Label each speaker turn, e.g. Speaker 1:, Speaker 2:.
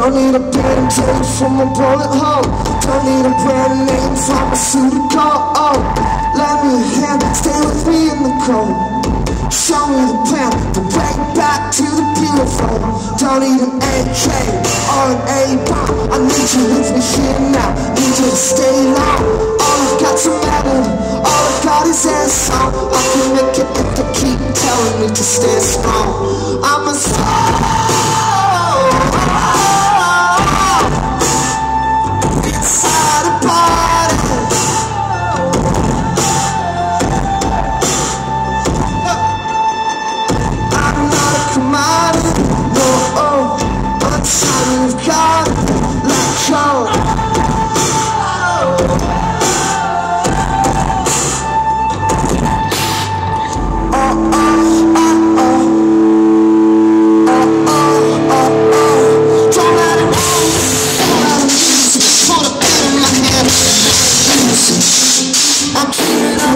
Speaker 1: Don't need a band-aid from a bullet hole. Don't need a brand name pharmaceutical. Oh, lend me hand, stay with me in the cold. Show me the plan, the way back to the beautiful. Don't need an AK or an A-bomb I need you with me here now, need you to stay long All I've got's a melody, all I've got is a song I can make it if they keep telling me to stay strong I'm a star